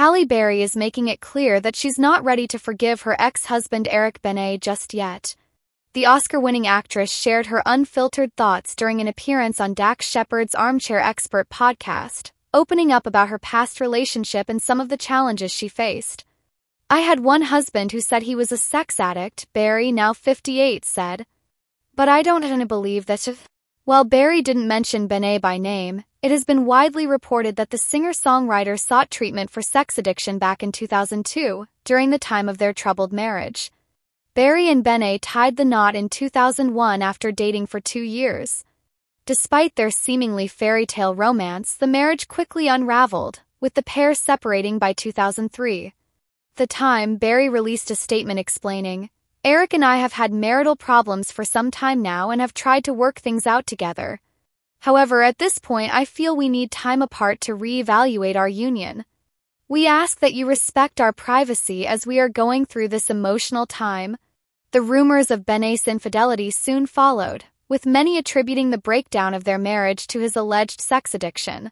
Halle Berry is making it clear that she's not ready to forgive her ex-husband Eric Benet just yet. The Oscar-winning actress shared her unfiltered thoughts during an appearance on Dax Shepard's Armchair Expert podcast, opening up about her past relationship and some of the challenges she faced. I had one husband who said he was a sex addict, Berry, now 58, said. But I don't believe that. While Berry didn't mention Benet by name, it has been widely reported that the singer-songwriter sought treatment for sex addiction back in 2002, during the time of their troubled marriage. Berry and Benet tied the knot in 2001 after dating for two years. Despite their seemingly fairy tale romance, the marriage quickly unraveled, with the pair separating by 2003. The time, Berry released a statement explaining, Eric and I have had marital problems for some time now and have tried to work things out together. However, at this point, I feel we need time apart to reevaluate our union. We ask that you respect our privacy as we are going through this emotional time. The rumors of Benet's infidelity soon followed, with many attributing the breakdown of their marriage to his alleged sex addiction.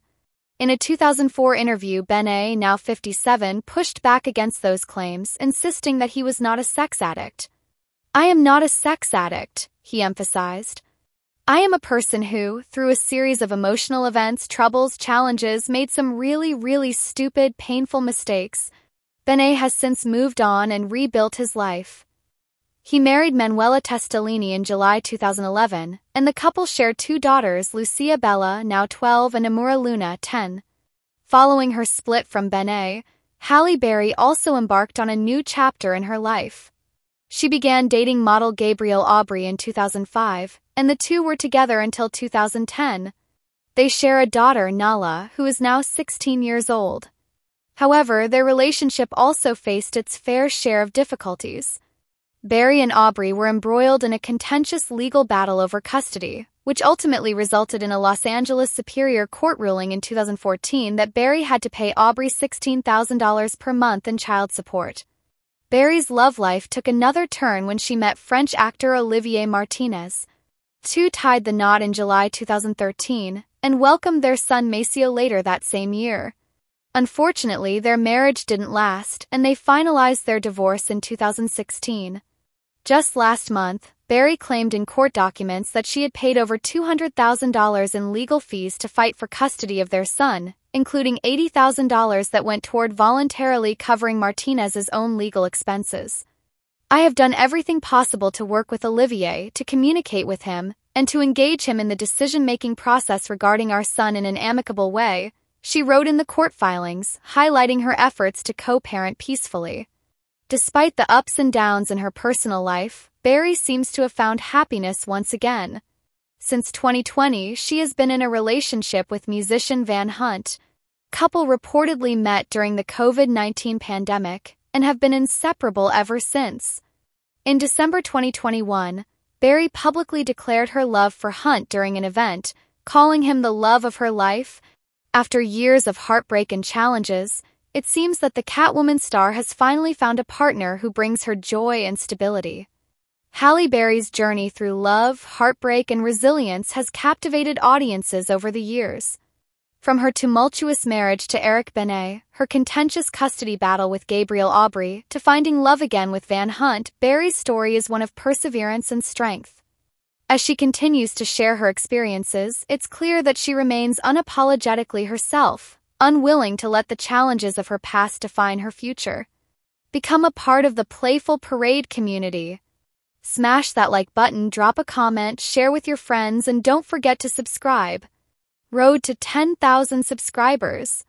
In a 2004 interview, Benet, now 57, pushed back against those claims, insisting that he was not a sex addict. I am not a sex addict, he emphasized. I am a person who, through a series of emotional events, troubles, challenges, made some really, really stupid, painful mistakes. Benet has since moved on and rebuilt his life. He married Manuela Testolini in July 2011, and the couple share two daughters, Lucia Bella, now 12, and Amoura Luna, 10. Following her split from Benet, Halle Berry also embarked on a new chapter in her life. She began dating model Gabriel Aubry in 2005, and the two were together until 2010. They share a daughter, Nala, who is now 16 years old. However, their relationship also faced its fair share of difficulties. Berry and Aubry were embroiled in a contentious legal battle over custody, which ultimately resulted in a Los Angeles Superior Court ruling in 2014 that Berry had to pay Aubry $16,000 per month in child support. Berry's love life took another turn when she met French actor Olivier Martinez. Two tied the knot in July 2013 and welcomed their son Maceo later that same year. Unfortunately, their marriage didn't last and they finalized their divorce in 2016. Just last month, Berry claimed in court documents that she had paid over $200,000 in legal fees to fight for custody of their son, including $80,000 that went toward voluntarily covering Martinez's own legal expenses. I have done everything possible to work with Olivier, to communicate with him, and to engage him in the decision-making process regarding our son in an amicable way, she wrote in the court filings, highlighting her efforts to co-parent peacefully. Despite the ups and downs in her personal life, Berry seems to have found happiness once again. Since 2020, she has been in a relationship with musician Van Hunt. Couple reportedly met during the COVID-19 pandemic and have been inseparable ever since. In December 2021, Berry publicly declared her love for Hunt during an event, calling him the love of her life. After years of heartbreak and challenges, it seems that the Catwoman star has finally found a partner who brings her joy and stability. Halle Berry's journey through love, heartbreak, and resilience has captivated audiences over the years. From her tumultuous marriage to Eric Benet, her contentious custody battle with Gabriel Aubry, to finding love again with Van Hunt, Berry's story is one of perseverance and strength. As she continues to share her experiences, it's clear that she remains unapologetically herself, unwilling to let the challenges of her past define her future. Become a part of the Playful Parade community. Smash that like button, drop a comment, share with your friends, and don't forget to subscribe. Road to 10,000 subscribers.